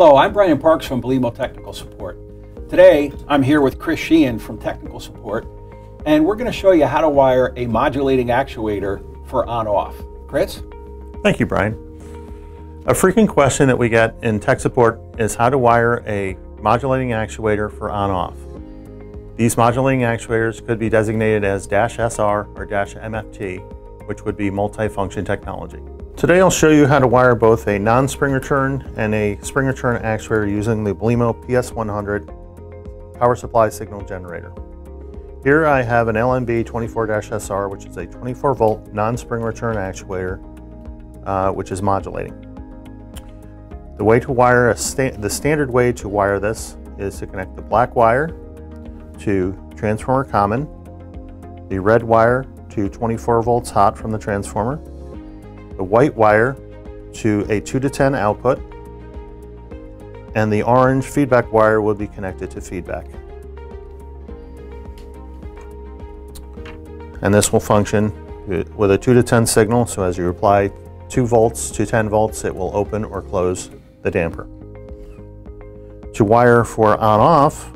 Hello, I'm Brian Parks from Belimo Technical Support. Today, I'm here with Chris Sheehan from Technical Support, and we're going to show you how to wire a modulating actuator for on-off. Chris? Thank you, Brian. A frequent question that we get in tech support is how to wire a modulating actuator for on-off. These modulating actuators could be designated as dash SR or dash MFT, which would be multifunction technology. Today I'll show you how to wire both a non-spring return and a spring return actuator using the Belimo PS100 power supply signal generator. Here I have an LMB 24-SR which is a 24 volt non-spring return actuator uh, which is modulating. The way to wire sta the standard way to wire this is to connect the black wire to transformer common, the red wire to 24 volts hot from the transformer, the white wire to a 2 to 10 output, and the orange feedback wire will be connected to feedback. And this will function with a 2 to 10 signal, so as you apply 2 volts to 10 volts, it will open or close the damper. To wire for on-off,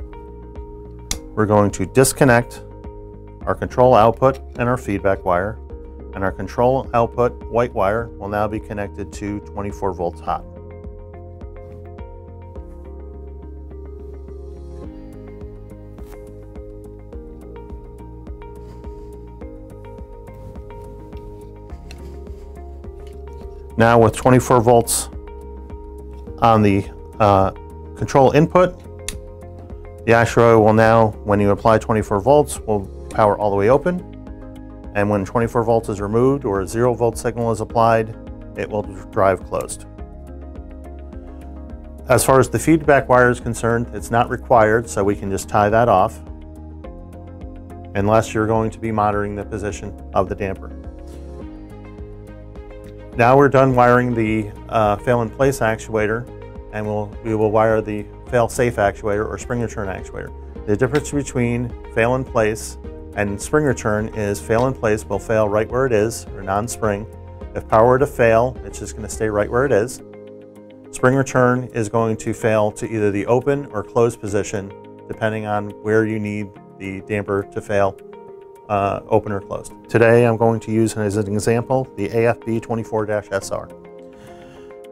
we're going to disconnect our control output and our feedback wire and our control output white wire will now be connected to 24 volts hot. Now with 24 volts on the uh, control input, the actuator will now, when you apply 24 volts, will power all the way open and when 24 volts is removed or a zero volt signal is applied, it will drive closed. As far as the feedback wire is concerned, it's not required, so we can just tie that off unless you're going to be monitoring the position of the damper. Now we're done wiring the uh, fail-in-place actuator and we'll, we will wire the fail-safe actuator or spring return actuator. The difference between fail-in-place and spring return is fail in place will fail right where it is, or non-spring. If power were to fail, it's just going to stay right where it is. Spring return is going to fail to either the open or closed position, depending on where you need the damper to fail, uh, open or closed. Today I'm going to use as an example the AFB 24-SR.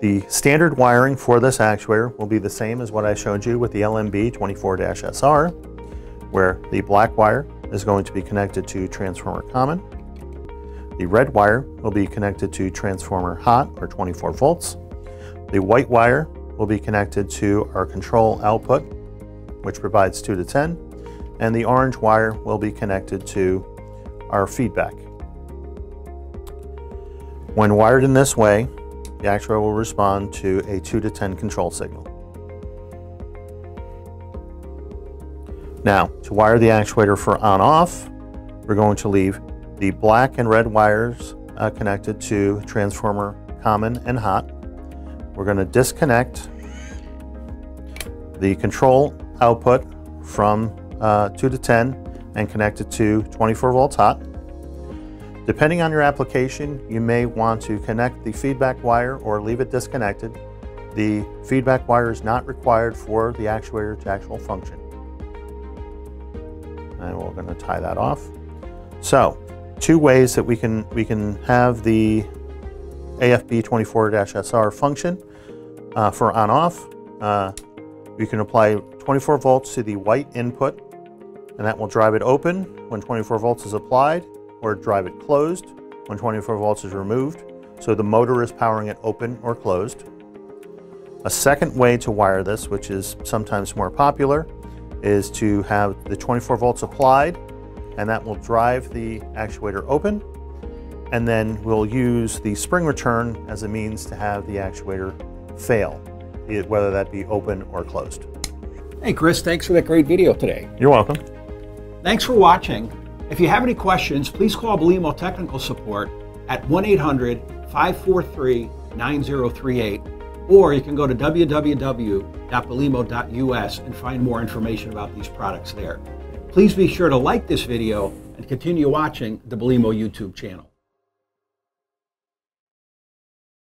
The standard wiring for this actuator will be the same as what I showed you with the LMB 24-SR, where the black wire is going to be connected to transformer common. The red wire will be connected to transformer hot or 24 volts. The white wire will be connected to our control output, which provides 2 to 10, and the orange wire will be connected to our feedback. When wired in this way, the actuator will respond to a 2 to 10 control signal. Now, to wire the actuator for on-off, we're going to leave the black and red wires uh, connected to transformer common and hot. We're going to disconnect the control output from uh, 2 to 10 and connect it to 24 volts hot. Depending on your application, you may want to connect the feedback wire or leave it disconnected. The feedback wire is not required for the actuator to actual function and we're going to tie that off. So two ways that we can, we can have the AFB 24-SR function uh, for on-off. Uh, can apply 24 volts to the white input and that will drive it open when 24 volts is applied or drive it closed when 24 volts is removed. So the motor is powering it open or closed. A second way to wire this, which is sometimes more popular, is to have the 24 volts applied and that will drive the actuator open and then we'll use the spring return as a means to have the actuator fail, whether that be open or closed. Hey Chris, thanks for that great video today. You're welcome. Thanks for watching. If you have any questions, please call Belimo Technical Support at 1-800-543-9038 or you can go to www.belimo.us and find more information about these products there. Please be sure to like this video and continue watching the Belimo YouTube channel.